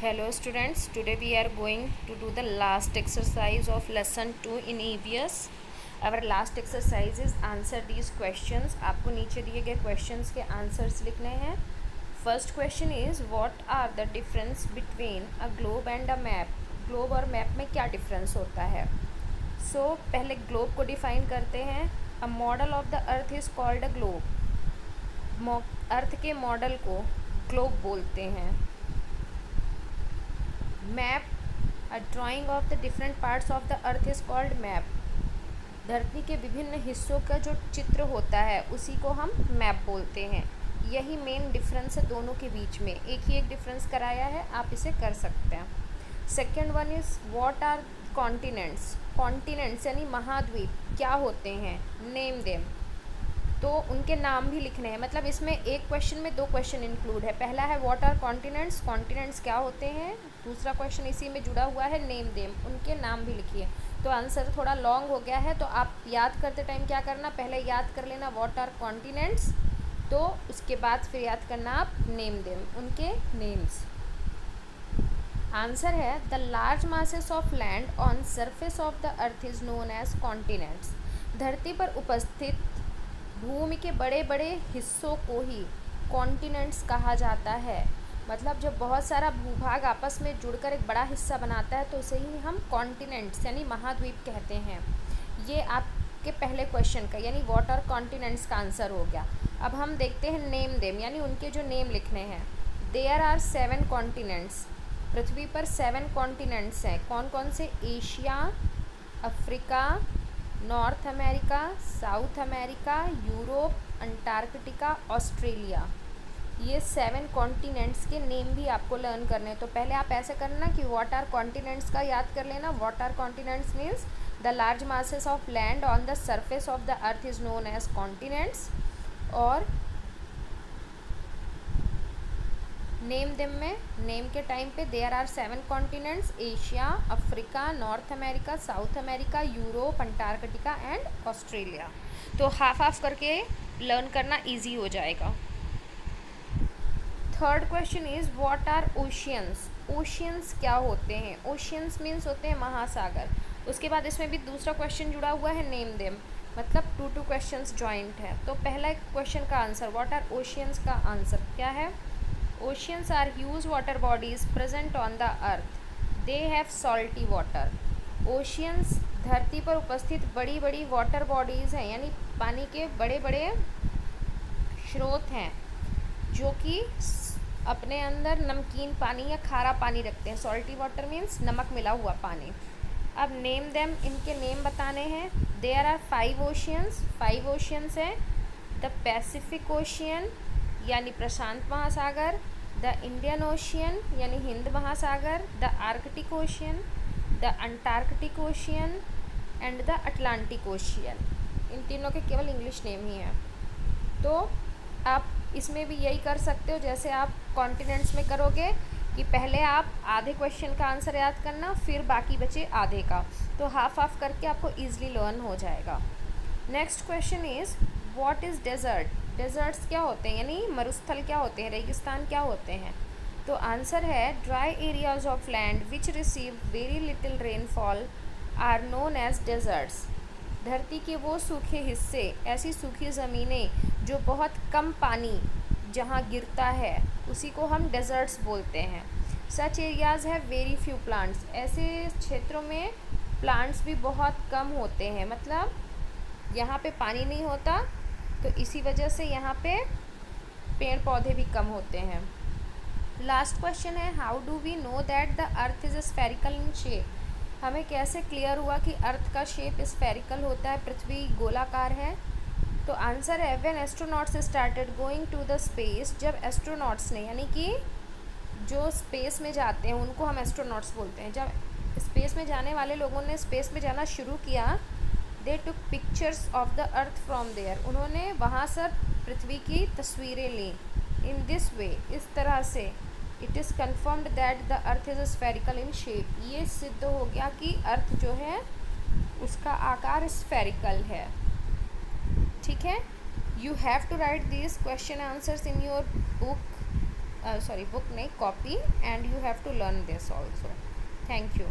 Hello students today we are going to do the last exercise of lesson two in EVS our last exercise is answer these question आपको नीचे दिए गए question के answers लिखने हैं। First question is what are the difference between a globe and a map globe और map में क्या डिफरेंस होता है? सो so, पहले ग्लोब को डिफाइन करते हैं। A model of the earth is called a globe earth के मॉडल को ग्लोब बोलते हैं। Map a drawing of the different parts of the earth is called map धरती के विभिन्न हिस्सों का जो चित्र होता है, उसी को हम मैप बोलते हैं। यही मेन डिफरेंस है दोनों के बीच में। एक ही एक डिफरेंस कराया है, आप इसे कर सकते हैं। Second one is what are continents continents यानी महाद्वीप, क्या होते हैं? नेम देम तो उनके नाम भी लिखने हैं। मतलब इसमें एक क्वेश्चन में दो क्वेश्चन इंक्लूड है। पहला है व्हाट आर कॉन्टिनेंट्स कॉन्टिनेंट्स क्या होते हैं? दूसरा क्वेश्चन इसी में जुड़ा हुआ है नेम देम उनके नाम भी लिखिए। तो आंसर थोड़ा लॉन्ग हो गया है तो आप याद करते टाइम क्या करना? पहले याद कर लेना व्हाट आर कॉन्टिनेंट्स तो उसके बाद फिर याद करना आप नेम देम उनके नेम्स आंसर है the large masses of land on surface of the earth is known as continents धरती पर उपस्थित भूमि के बड़े बड़े हिस्सों को ही कॉन्टिनेंट्स कहा जाता है। मतलब जब बहुत सारा भूभाग आपस में जुड़कर एक बड़ा हिस्सा बनाता है तो उसे ही हम कॉन्टिनेंट्स यानी महाद्वीप कहते हैं। ये आपके पहले क्वेश्चन का, यानी वॉट आर कॉन्टिनेंट्स का आंसर हो गया। अब हम देखते हैं नेम देम यानी उनके जो नेम लिखने हैं। देयर आर सेवन कॉन्टिनेंट्स पृथ्वी पर सेवन कॉन्टिनेंट्स हैं। कौन कौन से? Asia Africa North America, South America, Europe, Antarctica, Australia. ये सेवन कॉन्टिनेंट्स के नेम भी आपको लर्न करने हैं। तो पहले आप ऐसे करना कि वॉट आर कॉन्टिनेंट्स का याद कर लेना। What are continents means the large masses of land on the surface of the earth is known as continents और नेम दिम में, नेम के टाइम पे there are seven continents Asia Africa North America South America Europe Antarctica and Australia तो half half करके learn करना easy हो जाएगा। Third question is what are oceans oceans क्या होते हैं? ओशियंस मीन्स होते हैं महासागर। उसके बाद इसमें भी दूसरा क्वेश्चन जुड़ा हुआ है नेम देम। मतलब टू टू क्वेश्चंस जॉइंट है। तो पहला क्वेश्चन का आंसर व्हाट आर ओशियंस का आंसर क्या है? Oceans are huge water bodies present on the earth. They have salty water. Oceans, धरती पर उपस्थित बड़ी बड़ी वाटर बॉडीज़ हैं, यानी पानी के बड़े बड़े स्रोत हैं, जो कि अपने अंदर नमकीन पानी या खारा पानी रखते हैं। सॉल्टी वाटर मीन्स नमक मिला हुआ पानी। अब नेम देम इनके नेम बताने हैं। There are five oceans five oceans हैं। द पैसिफिक ओशियन यानी प्रशांत महासागर, द इंडियन ओशियन यानी हिंद महासागर, the Arctic ocean, the Antarctic ocean and the Atlantic ocean. इन तीनों के केवल इंग्लिश नेम ही हैं। तो आप इसमें भी यही कर सकते हो, जैसे आप कॉन्टिनेंट्स में करोगे कि पहले आप आधे क्वेश्चन का आंसर याद करना, फिर बाकी बचे आधे का। तो हाफ़ हाफ़ करके आपको ईजिली लर्न हो जाएगा। Next question is what is desert deserts क्या होते हैं? यानी मरुस्थल क्या होते हैं? रेगिस्तान क्या होते हैं? तो आंसर है dry areas of land which receive very little rainfall are known as deserts धरती के वो सूखे हिस्से, ऐसी सूखी ज़मीनें जो बहुत कम पानी जहाँ गिरता है, उसी को हम डेजर्ट्स बोलते हैं। सच एरियाज़ है वेरी फ्यू प्लांट्स ऐसे क्षेत्रों में प्लांट्स भी बहुत कम होते हैं। मतलब यहाँ पे पानी नहीं होता तो इसी वजह से यहाँ पे पेड़ पौधे भी कम होते हैं। लास्ट क्वेश्चन है how do we know that the earth is spherical in shape हमें कैसे क्लियर हुआ कि अर्थ का शेप स्फेरिकल होता है? पृथ्वी गोलाकार है? तो आंसर है when astronauts started going to the space जब एस्ट्रोनॉट्स ने, यानी कि जो स्पेस में जाते हैं, उनको हम एस्ट्रोनॉट्स बोलते हैं। जब स्पेस में जाने वाले लोगों ने स्पेस में जाना शुरू किया they took pictures of the earth from there उन्होंने वहाँ सर पृथ्वी की तस्वीरें ली। इन दिस वे इस तरह से it is confirmed that the earth is spherical in shape ये सिद्ध हो गया कि अर्थ जो है, उसका आकार स्फेरिकल है। ठीक है? You have to write this question answers in your book sorry book नहीं copy and you have to learn this also thank you